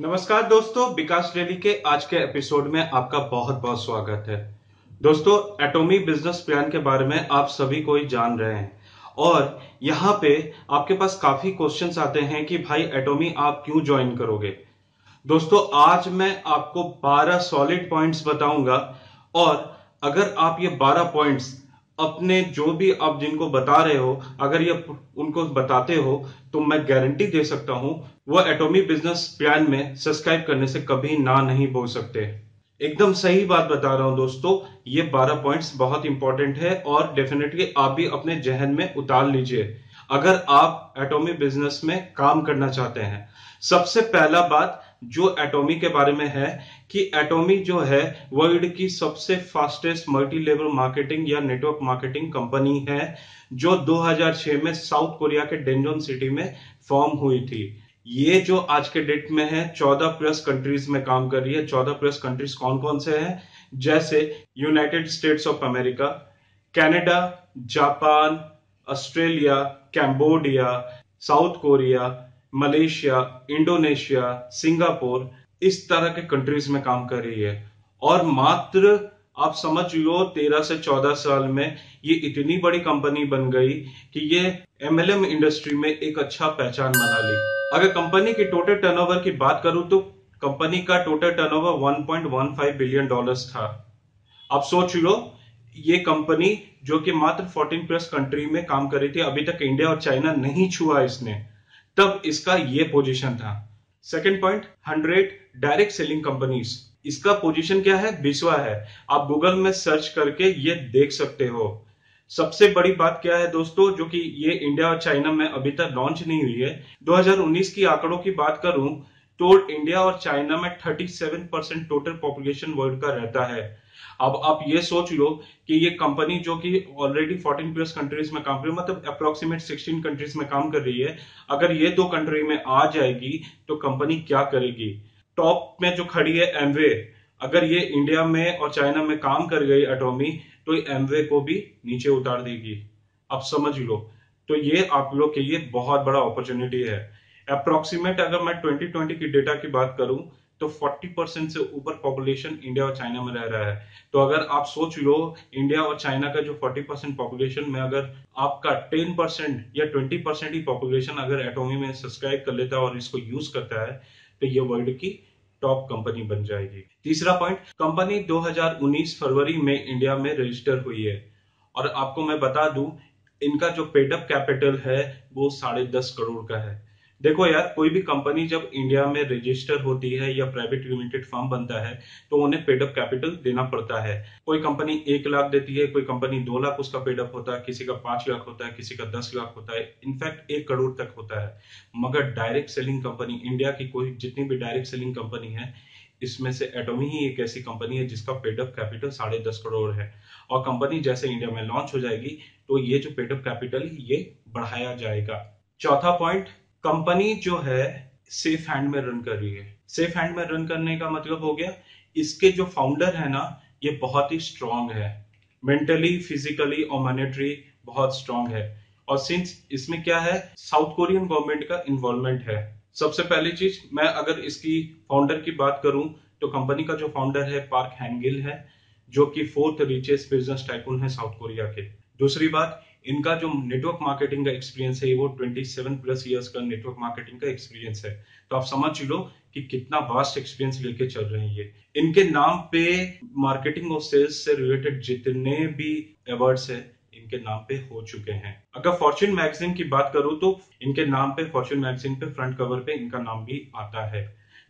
नमस्कार दोस्तों, विकास डेली के आज के एपिसोड में आपका बहुत बहुत स्वागत है। दोस्तों, एटोमी बिज़नेस प्लान के बारे में आप सभी को ही जान रहे हैं। और यहाँ पे आपके पास काफ़ी क्वेश्चंस आते हैं कि भाई, एटोमी आप क्यों ज्वाइन करोगे? दोस्तों, आज मैं आपको 12 सॉलिड पॉइंट्स बताऊँगा। और अगर आप ये 12 पॉइंट्स अपने जो भी आप जिनको बता रहे हो, अगर ये उनको बताते हो तो मैं गारंटी दे सकता हूँ, वो एटोमी बिज़नेस प्लान में सब्सक्राइब करने से कभी ना नहीं बोल सकते। एकदम सही बात बता रहा हूँ दोस्तों, ये 12 पॉइंट्स बहुत इंपॉर्टेंट है और डेफिनेटली आप भी अपने जहन में उतार लीजिए। अगर आप एटोमी बिज़नेस में काम करना चाहते हैं, सबसे पहला बात जो एटोमी के बारे में है कि एटोमी जो है वर्ल्ड की सबसे फास्टेस्ट मल्टी लेवल मार्केटिंग या नेटवर्क मार्केटिंग कंपनी है, जो 2006 में साउथ कोरिया के डेंजोन सिटी में फॉर्म हुई थी। ये जो आज के डेट में है 14 प्लस कंट्रीज़ में काम कर रही है। 14 प्लस कंट्रीज़ कौन कौन से हैं? जैसे United States of America Canada Japan Australia Cambodia South Korea Malaysia, Indonesia, Singapore, इस तरह के कंट्रीज़ में काम कर रही है। और मात्र, आप समझ लो तेरह से चौदह साल में ये इतनी बड़ी कंपनी बन गई कि ये एमएलएम इंडस्ट्री में एक अच्छा पहचान बना ली। अगर कंपनी की टोटल टर्नओवर की बात करूँ तो कंपनी का टोटल टर्नओवर 1.15 बिलियन डॉलर्स था। आप सोच लो ये कंपनी जो कि मात्र 14 प्लस कंट्री में काम कर रही थी, अभी तक इंडिया और चाइना नहीं छुआ इसने। तब इसका ये पोजीशन था। Second point hundred direct selling companies इसका पोजीशन क्या है? बीसवा है। आप गूगल में सर्च करके ये देख सकते हो। सबसे बड़ी बात क्या है दोस्तों? जो कि ये इंडिया और चाइना में अभी तक लॉन्च नहीं हुई है। 2019 की आंकड़ों की बात करूँ तो इंडिया और चाइना में 37 परसेंट टोटल पॉपुलेशन वर्ल्ड का रहता है। अब आप ये सोच लो कि ये कंपनी जो कि ऑलरेडी 14 प्लस कंट्रीज़ में काम कर रही है मतलब अप्रोक्सीमेट 16 कंट्रीज़ में काम कर रही है, अगर ये दो कंट्री में आ जाएगी तो कंपनी क्या करेगी? टॉप में जो खड़ी है एमवे अगर ये इंडिया में और चाइना में काम कर गई एटोमी तो एमवे को भी नीचे उतार देगी। अब समझ लो तो ये आप लोग के लिए बहुत बड़ा अपॉर्चुनिटी है। अप्रोक्सीमेट अगर मैं 2020 की डेटा की बात करूँ तो 40 परसेंट से ऊपर पॉपुलेशन इंडिया और चाइना में रह रहा है। तो अगर आप सोच लो इंडिया और चाइना का जो 40 परसेंट पॉपुलेशन में अगर आपका 10 परसेंट या 20 परसेंट ही पॉपुलेशन अगर एटोमी में सब्सक्राइब कर लेता है और इसको यूज़ करता है तो ये वर्ल्ड की टॉप कंपनी बन जाएगी। तीसरा पॉइंट कंपनी 2019 फरवरी में इंडिया में रजिस्टर हुई है। और आपको मैं बता दूँ, इनका जो पेडअप कैपिटल है, वो साढ़े दस करोड़ का है। देखो यार, कोई भी कंपनी जब इंडिया में रजिस्टर होती है या प्राइवेट लिमिटेड फर्म बनता है तो उन्हें पेडअप कैपिटल देना पड़ता है। कोई कंपनी एक लाख देती है, कोई कंपनी दो लाख उसका पेडअप होता है, किसी का पाँच लाख होता है, किसी का दस लाख होता है इनफैक्ट एक करोड़ तक होता है। मगर डायरेक्ट सेलिंग कंपनी इंडिया की कोई जितनी भी डायरेक्ट सेलिंग कंपनी है, इसमें से एटोमी ही एक ऐसी कंपनी है जिसका पेडअप कैपिटल साढ़े दस करोड़ है। और कंपनी जैसे इंडिया में लॉन्च हो जाएगी तो ये जो पेडअप कैपिटल ये बढ़ाया जाएगा। चौथा पॉइंट कंपनी जो है सेफ़ हैंड में रन कर रही है। सेफ़ हैंड में रन करने का मतलब हो गया, इसके जो फाउंडर है ना, ये बहुत ही स्ट्रांग है। मेंटली फिजिकली और मॉनेटरी बहुत स्ट्रांग है। और सिंस इसमें क्या है साउथ कोरियन गवर्नमेंट का इन्वॉल्वमेंट है। सबसे पहली चीज़, मैं अगर इसकी फाउंडर की बात करूँ तो कंपनी का जो फाउंडर है पार्क हैंगिल है, जो कि फोर्थ रिचेस्ट बिज़नेस टाइकून है साउथ कोरिया के। दूसरी बात इनका जो नेटवर्क मार्केटिंग का एक्सपीरियंस है वो 27 प्लस इयर्स का नेटवर्क मार्केटिंग का एक्सपीरियंस है। तो आप समझ लो कि कितना वास्ट एक्सपीरियंस लेके चल रहे हैं ये। इनके नाम पे मार्केटिंग और सेल्स से रिलेटेड जितने भी अवार्ड्स है, इनके नाम पे हो चुके हैं। अगर फॉर्च्यून मैगजीन की बात करूँ तो इनके नाम पे फॉर्च्यून मैगजीन पे फ्रंट कवर पे इनका नाम भी आता है।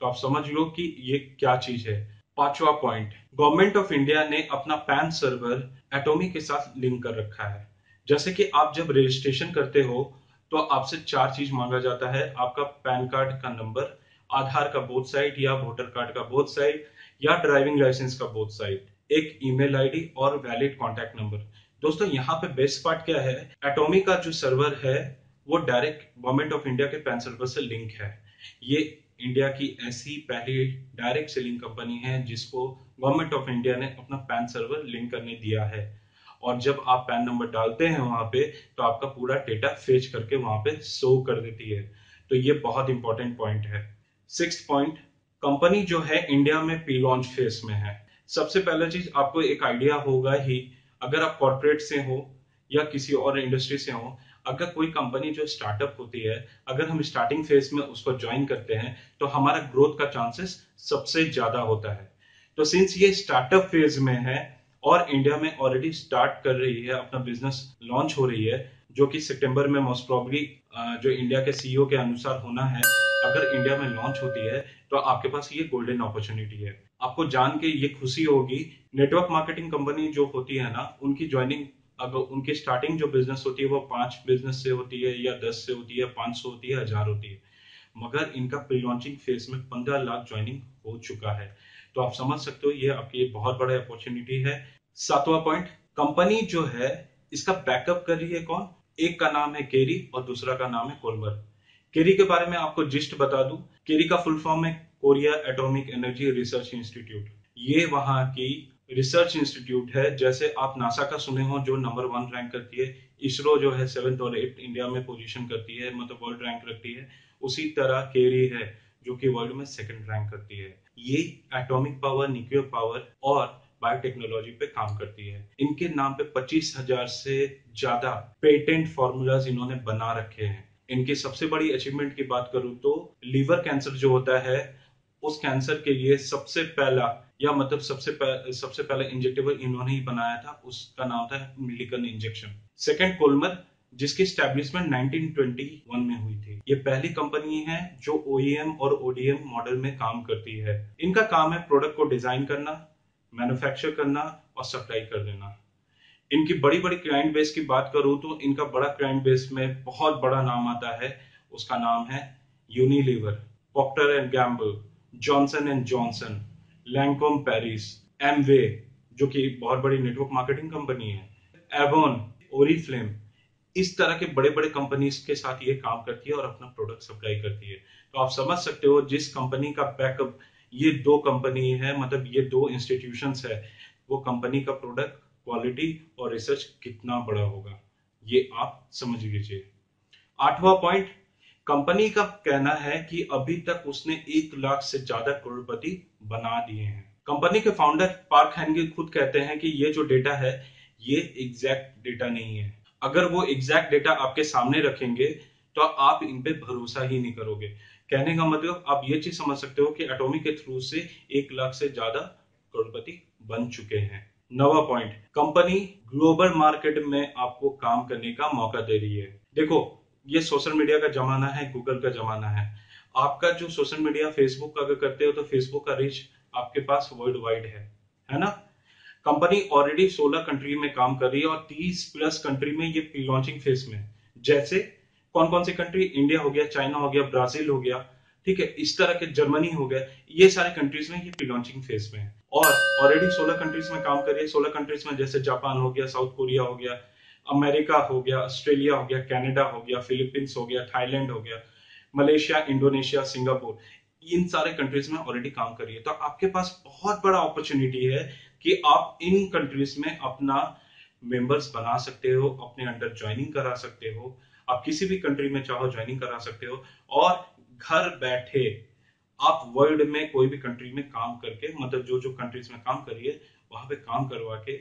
तो आप समझ लो कि ये क्या चीज़ है। पांचवा पॉइंट गवर्नमेंट ऑफ़ इंडिया ने अपना पैन सर्वर एटोमी के साथ लिंक कर रखा है। जैसे कि आप जब रजिस्ट्रेशन करते हो तो आपसे चार चीज़ मांगा जाता है। आपका पैन कार्ड का नंबर, आधार का बोथ साइड या वोटर कार्ड का बोथ साइड या ड्राइविंग लाइसेंस का बोथ साइड एक ईमेल आईडी और वैलिड कॉन्टैक्ट नंबर दोस्तों, यहाँ पे बेस्ट पार्ट क्या है? एटोमी का जो सर्वर है, वो डायरेक्ट गवर्नमेंट ऑफ़ इंडिया के पैन सर्वर से लिंक है। ये इंडिया की ऐसी पहली डायरेक्ट सेलिंग कंपनी है, जिसको गवर्नमेंट ऑफ़ इंडिया ने अपना पैन सर्वर लिंक करने दिया है। और जब आप पैन नंबर डालते हैं वहाँ पे तो आपका पूरा डेटा फेच करके वहाँ पे शो कर देती है। तो ये बहुत इंपॉर्टेंट पॉइंट है। सिक्स पॉइंट कंपनी जो है इंडिया में प्री लॉन्च फेस में है। सबसे पहला चीज़ आपको एक आइडिया होगा ही, अगर आप कॉर्पोरेट से हो या किसी और इंडस्ट्री से हो, अगर कोई कंपनी जो स्टार्टअप होती है, अगर हम स्टार्टिंग फ़ेज़ में उसको ज्वाइन करते हैं तो हमारा ग्रोथ का चांसेस सबसे ज़्यादा होता है। तो सिंस ये स्टार्टअप फ़ेज़ में है और इंडिया में ऑलरेडी स्टार्ट कर रही है, अपना बिज़नेस लॉन्च हो रही है, जो कि सितंबर में मोस्ट प्रॉब्ली जो इंडिया के सीईओ के अनुसार होना है, अगर इंडिया में लॉन्च होती है तो आपके पास ये गोल्डन अपॉर्चुनिटी है। आपको जान के ये खुशी होगी नेटवर्क मार्केटिंग कंपनी जो होती है ना, उनकी ज्वाइनिंग अगर उनकी स्टार्टिंग जो बिज़नेस होती है, वो पाँच बिज़नेस से होती है, या दस से होती है, पाँच सौ होती है, हज़ार होती है। मगर इनका प्री लॉन्चिंग फ़ेज़ में पंद्रह लाख ज्वाइनिंग हो चुका है। तो आप समझ सकते हो, ये आपकी बहुत बड़ा अपॉर्चुनिटी है। सातवां पॉइंट कंपनी जो है, इसका बैकअप कर रही है कौन? एक का नाम है केरी और दूसरा का नाम है कोलबर केरी के बारे में आपको जिस्ट बता दूँ। केरी का फुल फॉर्म है Korea Atomic Energy Research Institute ये वहाँ की रिसर्च इंस्टीट्यूट है। जैसे आप नासा का सुने हो, जो नंबर वन रैंक करती है। इसरो जो है सेवेंथ और एट इंडिया में पोजीशन करती है मतलब वर्ल्ड रैंक रखती है। उसी तरह केरी है। जो कि वर्ल्ड में सेकंड रैंक करती है। ये एटॉमिक पावर न्यूक्लियर पावर और बायोटेक्नोलॉजी पे काम करती है। इनके नाम पे पच्चीस हज़ार से ज़्यादा पेटेंट फॉर्मूलाज इन्होंने बना रखे हैं। इनकी सबसे बड़ी अचीवमेंट की बात करूँ तो लीवर कैंसर जो होता है उस कैंसर के लिए सबसे पहला या मतलब सबसे पह, सबसे पहला इंजेक्टेबल इन्होंने ही बनाया था उसका नाम था मिलिकन इंजेक्शन सेकेंड कोलमर जिसकी स्टैब्लिशमेंट 1921 में हुई थी। ये पहली कंपनी है जो ओईएम e और ओडीएम मॉडल में काम करती है। इनका काम है प्रोडक्ट को डिज़ाइन करना मैन्युफैक्चर करना और सप्लाई कर देना। इनकी बड़ी बड़ी क्लाइंट बेस की बात करूँ तो इनका बड़ा क्लाइंट बेस में बहुत बड़ा नाम आता है। उसका नाम है Unilever Procter and Gamble Johnson and Johnson Lancome Paris Amway जो कि बहुत बड़ी नेटवर्क मार्केटिंग कंपनी है एवोन ओरीफ्लेम इस तरह के बड़े बड़े कंपनीज़ के साथ ये काम करती है और अपना प्रोडक्ट सप्लाई करती है। तो आप समझ सकते हो, जिस कंपनी का बैकअप ये दो कंपनी है मतलब ये दो इंस्टीट्यूशन है, वो कंपनी का प्रोडक्ट क्वालिटी और रिसर्च कितना बड़ा होगा, ये आप समझ लीजिए। आठवां पॉइंट कंपनी का कहना है कि अभी तक उसने एक लाख से ज़्यादा करोड़पति बना दिए हैं। कंपनी के फाउंडर पार्क हैंगे खुद कहते हैं कि ये जो डेटा है, ये एग्जैक्ट डेटा नहीं है। अगर वो एग्जैक्ट डेटा आपके सामने रखेंगे तो आप इन पे भरोसा ही नहीं करोगे। कहने का मतलब आप ये चीज़ समझ सकते हो कि एटोमिक के थ्रू से एक लाख से ज़्यादा करोड़पति बन चुके हैं। नवा पॉइंट कंपनी ग्लोबल मार्केट में आपको काम करने का मौका दे रही है। देखो, ये सोशल मीडिया का जमाना है गूगल का जमाना है। आपका जो सोशल मीडिया फेसबुक का अगर करते हो तो फेसबुक का रीच आपके पास वर्ल्ड वाइड है। है ना? कंपनी ऑलरेडी 16 कंट्री में काम कर रही है और 30 प्लस कंट्री में ये प्री लॉन्चिंग फ़ेज़ में है जैसे कौन कौन सी कंट्री इंडिया हो गया चाइना हो गया ब्राज़ील हो गया ठीक है इस तरह के जर्मनी हो गया ये सारे कंट्रीज़ में ये प्री लॉन्चिंग फ़ेज़ में है और ऑलरेडी 16 कंट्रीज़ में काम कर रही है 16 कंट्रीज़ में जैसे जापान हो गया साउथ कोरिया हो गया अमेरिका हो गया ऑस्ट्रेलिया हो गया कनाडा हो गया फिलीपींस हो गया थाईलैंड हो गया मलेशिया इंडोनेशिया सिंगापुर इन सारे कंट्रीज़ में ऑलरेडी काम कर रही है तो आपके पास बहुत बड़ा अपॉर्चुनिटी है कि आप इन कंट्रीज़ में अपना मेंबर्स बना सकते हो, अपने अंडर ज्वाइनिंग करा सकते हो। आप किसी भी कंट्री में चाहो ज्वाइनिंग करा सकते हो। और घर बैठे आप वर्ल्ड में कोई भी कंट्री में काम करके मतलब जो जो कंट्रीज़ में काम करिए, वहाँ पे काम करवा के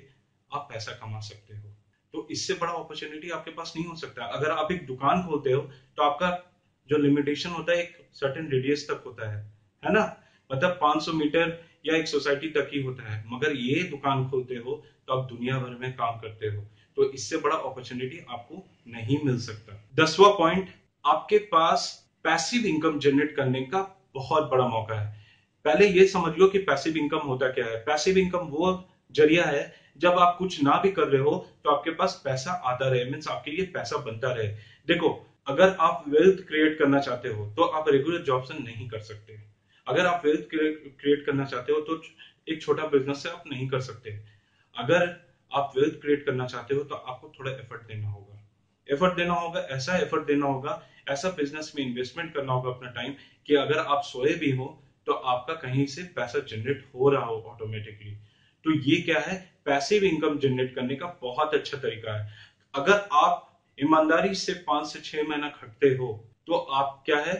आप पैसा कमा सकते हो। तो इससे बड़ा अपॉर्चुनिटी आपके पास नहीं हो सकता। अगर आप एक दुकान खोलते हो तो आपका जो लिमिटेशन होता है, एक सर्टेन रेडियस तक होता है। है ना? मतलब 500 मीटर या एक सोसाइटी तक ही होता है, मगर ये दुकान खोलते हो तो आप दुनिया भर में काम करते हो तो इससे बड़ा अपॉर्चुनिटी आपको नहीं मिल सकता। दसवा पॉइंट आपके पास पैसिव इनकम जनरेट करने का बहुत बड़ा मौका है। पहले ये समझ लो कि पैसिव इनकम होता क्या है। पैसिव इनकम वो ज़रिया है, जब आप कुछ ना भी कर रहे हो तो आपके पास पैसा आता रहे मीन्स आपके लिए पैसा बनता रहे। देखो, अगर आप वेल्थ क्रिएट करना चाहते हो तो आप रेगुलर जॉब नहीं कर सकते। अगर आप वेल्थ क्रिएट करना चाहते हो तो एक छोटा बिज़नेस से आप नहीं कर सकते। अगर आप वेल्थ क्रिएट करना चाहते हो तो आपको थोड़ा एफर्ट देना होगा। एफर्ट देना होगा, ऐसा एफर्ट देना होगा, ऐसा बिज़नेस में इन्वेस्टमेंट करना होगा अपना टाइम कि अगर आप सोए भी हो तो आपका कहीं से पैसा जनरेट हो रहा हो ऑटोमेटिकली तो ये क्या है? पैसिव इनकम जनरेट करने का बहुत अच्छा तरीका है। अगर आप ईमानदारी से पाँच से छह महीना खटते हो तो आप क्या है?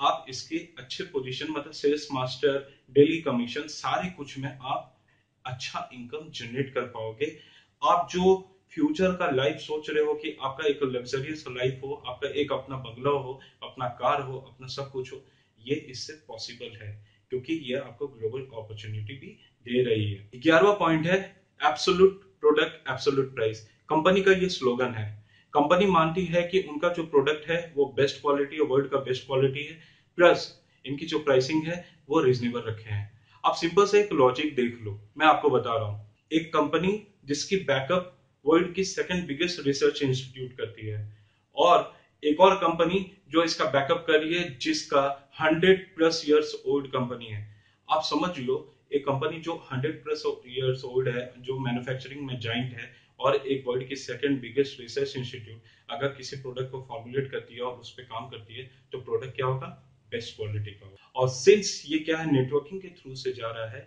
आप इसके अच्छे पोजीशन मतलब सेल्स मास्टर डेली कमीशन सारे कुछ में आप अच्छा इनकम जनरेट कर पाओगे। आप जो फ्यूचर का लाइफ सोच रहे हो कि आपका एक लग्जरियस लाइफ हो, आपका एक अपना बंगला हो, अपना कार हो, अपना सब कुछ हो, ये इससे पॉसिबल है, क्योंकि ये आपको ग्लोबल अपॉर्चुनिटी भी दे रही है। ग्यारहवा पॉइंट है absolute product absolute price company का ये स्लोगन है कंपनी मानती है कि उनका जो प्रोडक्ट है, वो बेस्ट क्वालिटी वर्ल्ड का बेस्ट क्वालिटी है, प्लस इनकी जो प्राइसिंग है, वो रिजनेबल रखे हैं। आप सिंपल से एक लॉजिक देख लो। मैं आपको बता रहा हूँ। एक कंपनी जिसकी बैकअप वर्ल्ड की सेकंड बिगेस्ट रिसर्च इंस्टीट्यूट करती है, और एक और कंपनी जो इसका बैकअप कर रही है, जिसका 100 प्लस इयर्स ओल्ड कंपनी है। आप समझ लो, एक कंपनी जो 100 प्लस इयर्स ओल्ड है, जो मैन्युफैक्चरिंग में जॉइंट है और एक वर्ल्ड की सेकंड बिगेस्ट रिसर्च इंस्टीट्यूट अगर किसी प्रोडक्ट को फॉर्मुलेट करती है और उस पर काम करती है तो प्रोडक्ट क्या होगा? बेस्ट क्वालिटी का होगा। और सिंस ये क्या है? नेटवर्किंग के थ्रू से जा रहा है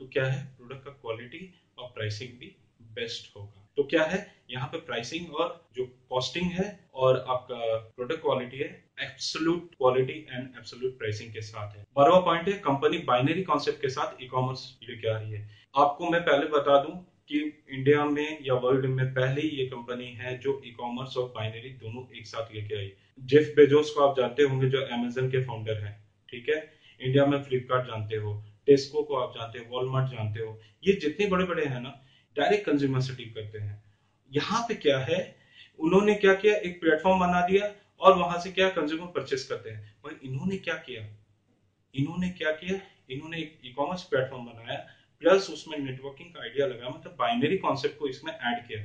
तो क्या है? प्रोडक्ट का क्वालिटी और प्राइसिंग भी बेस्ट होगा। तो क्या है? यहाँ पे प्राइसिंग और जो कॉस्टिंग है और आपका प्रोडक्ट क्वालिटी है absolute quality and absolute pricing के साथ है। बारहवा पॉइंट है कंपनी बाइनरी कॉन्सेप्ट के साथ ई कॉमर्स लेके आ रही है। आपको मैं पहले बता दूँ कि इंडिया में या वर्ल्ड में पहले ही ये कंपनी है जो ई कॉमर्स और बाइनरी दोनों एक साथ लेके आई। जेफ बेजोस को आप जानते होंगे जो अमेजन के फाउंडर हैं, ठीक है? इंडिया में फ्लिपकार्ट जानते हो टेस्को को आप जानते हो वॉलमार्ट जानते हो। ये जितने बड़े बड़े हैं ना डायरेक्ट कंज्यूमर से डील करते हैं। यहाँ पे क्या है? उन्होंने क्या किया? एक प्लेटफॉर्म बना दिया और वहाँ से क्या कंज्यूमर परचेस करते हैं। पर इन्होंने क्या किया? इन्होंने क्या किया? इन्होंने एक ई कॉमर्स प्लेटफॉर्म बनाया प्लस उसमें नेटवर्किंग का आइडिया लगाया मतलब बाइनरी कॉन्सेप्ट को इसमें ऐड किया।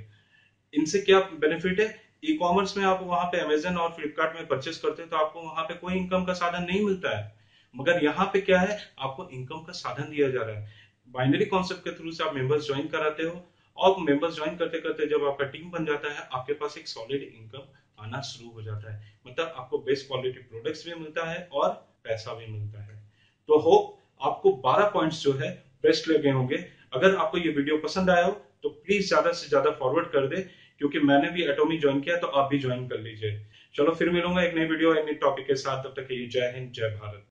इनसे क्या बेनिफिट है? ई कॉमर्स में आप वहाँ पे अमेजन और फ्लिपकार्ट में परचेस करते हो तो आपको वहाँ पे कोई इनकम का साधन नहीं मिलता है। मगर यहाँ पे क्या है? आपको इनकम का साधन दिया जा रहा है। बाइनरी कॉन्सेप्ट के थ्रू से आप मेंबर्स ज्वाइन कराते हो, और मेंबर्स ज्वाइन करते करते जब आपका टीम बन जाता है, आपके पास एक सॉलिड इनकम आना शुरू हो जाता है। मतलब आपको बेस्ट क्वालिटी प्रोडक्ट्स भी मिलता है और पैसा भी मिलता है। तो होप आपको 12 पॉइंट्स जो है बेस्ट लगे होंगे। अगर आपको ये वीडियो पसंद आया हो तो प्लीज़ ज़्यादा से ज़्यादा फॉरवर्ड कर दे, क्योंकि मैंने भी एटोमी ज्वाइन किया तो आप भी ज्वाइन कर लीजिए। चलो, फिर मिलूँगा एक नई वीडियो एक नई टॉपिक के साथ। तब तक के लिए जय हिंद, जय भारत।